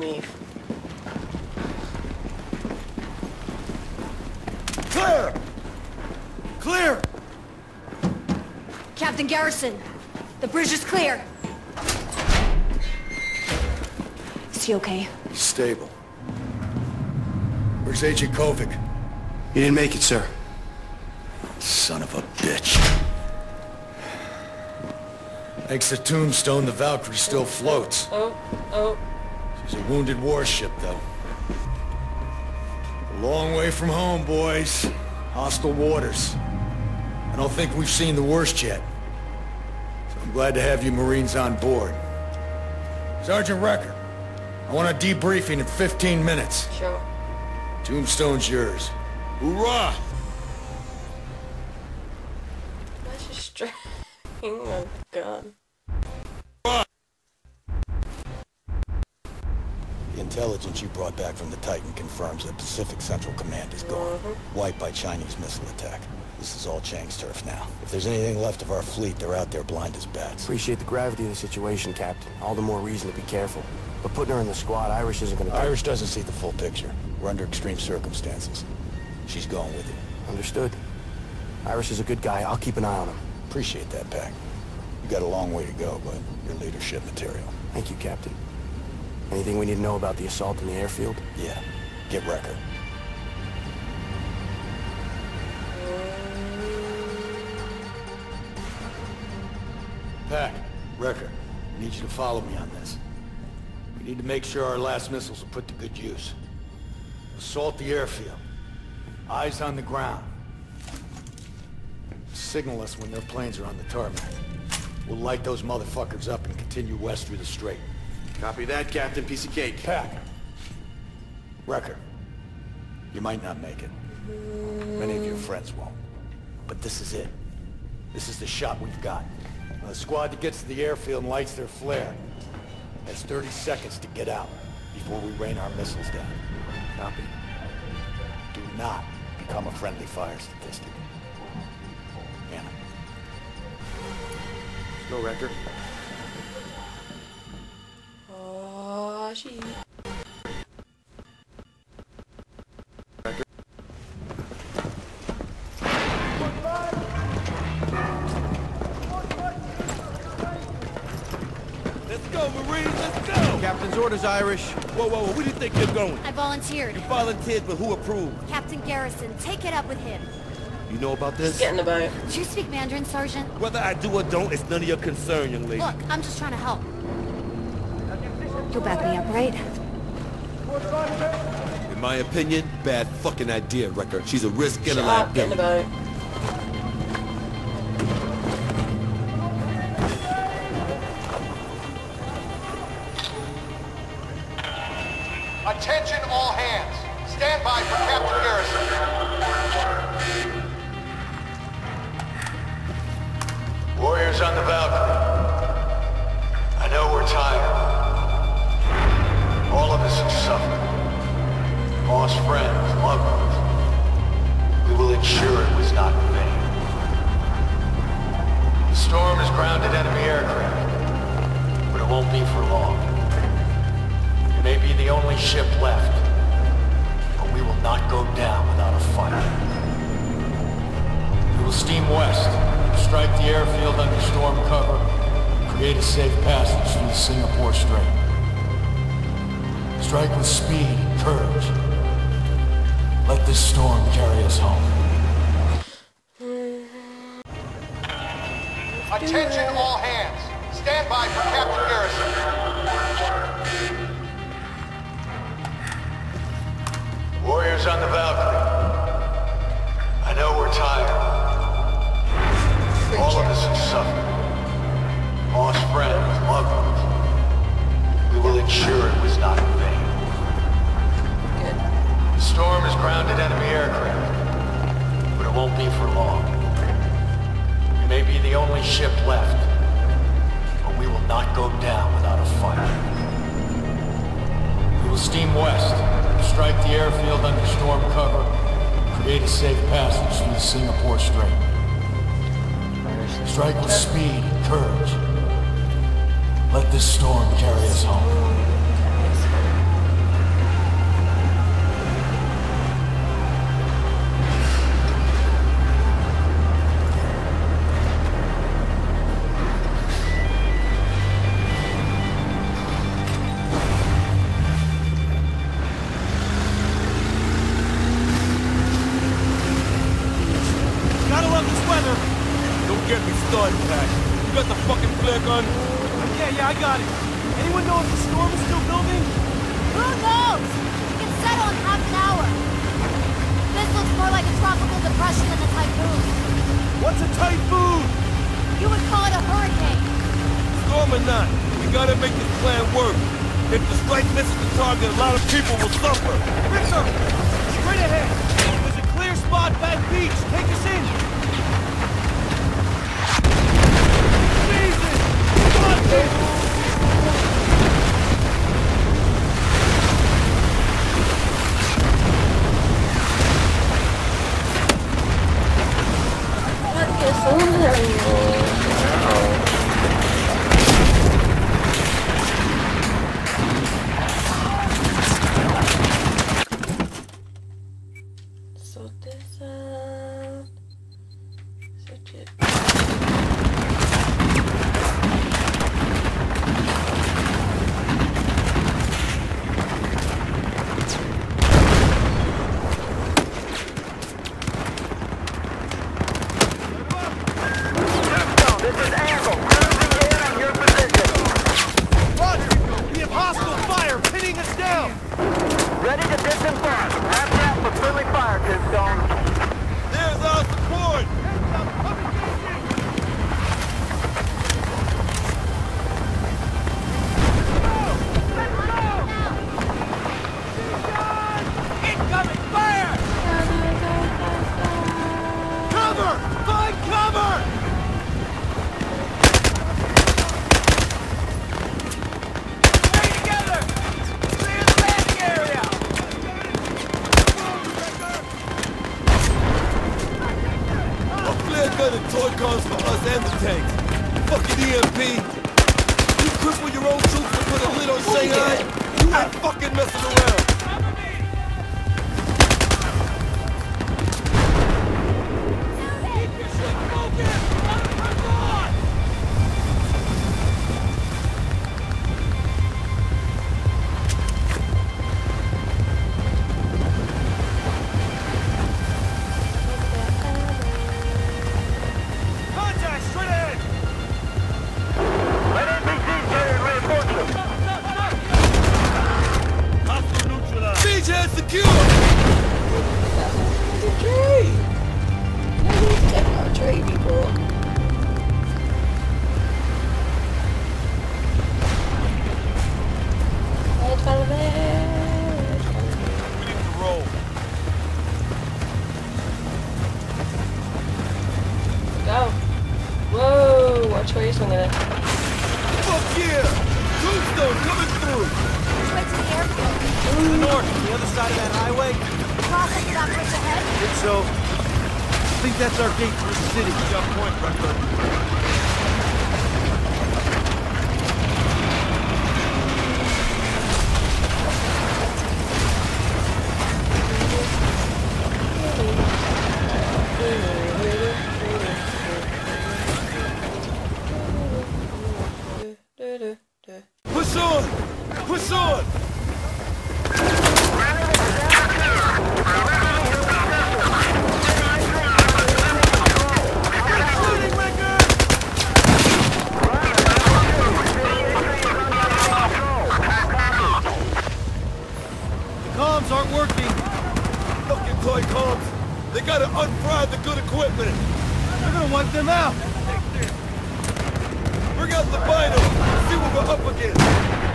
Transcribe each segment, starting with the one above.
Now. Clear! Clear! Captain Garrison, the bridge is clear. Is he okay? He's stable. Where's Agent Kovic? He didn't make it, sir. Son of a bitch. Thanks to Tombstone, the Valkyrie still floats. Oh, oh. She's a wounded warship, though. A long way from home, boys. Hostile waters. I don't think we've seen the worst yet. So I'm glad to have you Marines on board. Sergeant Recker, I want a debriefing in 15 minutes. Sure. Tombstone's yours. Hoorah! That's just. Oh, God. Intelligence you brought back from the Titan confirms that Pacific Central Command is gone. Mm-hmm. Wiped by Chinese missile attack. This is all Chang's turf now. If there's anything left of our fleet, they're out there blind as bats. Appreciate the gravity of the situation, Captain. All the more reason to be careful. But putting her in the squad, Irish isn't gonna... Irish doesn't see the full picture. We're under extreme circumstances. She's going with it. Understood. Irish is a good guy. I'll keep an eye on him. Appreciate that, Pac. You got a long way to go, but you're leadership material. Thank you, Captain. Anything we need to know about the assault in the airfield? Yeah. Get Recker. Pac, Recker, I need you to follow me on this. We need to make sure our last missiles are put to good use. Assault the airfield. Eyes on the ground. Signal us when their planes are on the tarmac. We'll light those motherfuckers up and continue west through the strait. Copy that, Captain. Piece of cake. Pac. Recker. You might not make it. Many of your friends won't. But this is it. This is the shot we've got. Now, the squad that gets to the airfield and lights their flare has 30 seconds to get out before we rain our missiles down. Copy. Do not become a friendly fire statistic. Anna. Go, Recker. She. Let's go, Marines, let's go! Captain's orders, Irish. Whoa, whoa, whoa, where do you think you're going? I volunteered. You volunteered, but who approved? Captain Garrison, take it up with him. You know about this? Get in the boat. Do you speak Mandarin, Sergeant? Whether I do or don't, it's none of your concern, young lady. Look, I'm just trying to help. You'll back me up, right? In my opinion, bad fucking idea, Recker. She's a risk and a Shut up, get liability. Ship left, but we will not go down without a fight. We will steam west, strike the airfield under storm cover, create a safe passage through the Singapore Strait. Strike with speed and courage. Let this storm carry us home. Attention all hands. Stand by for Captain Garrison. Steam west, strike the airfield under storm cover, create a safe passage through the Singapore Strait. Strike with speed and courage. Let this storm carry us home. Tropical than a typhoon. What's a typhoon? You would call it a hurricane. Storm or not, we gotta make this plan work. If the strike misses the target, a lot of people will suffer. Richter! Straight ahead! There's a clear spot back beach. Take us in. Jesus! God What is on Fucking EMP! You cripple your own troops to put a lid on Shanghai? You ain't fucking messing around! Whoa, watch where you're swinging it. Fuck yeah! Tombstone coming through! Which way to the airfield? To the north, the other side of that highway. Crossing that bridge ahead? Think uh, so. I think that's our gate through the city. Got point, Recker. The comms aren't working. Fucking toy comms! They gotta unfry the good equipment! They're gonna wipe them out. Bring out the bino! See what we're up against!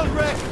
On, Rick!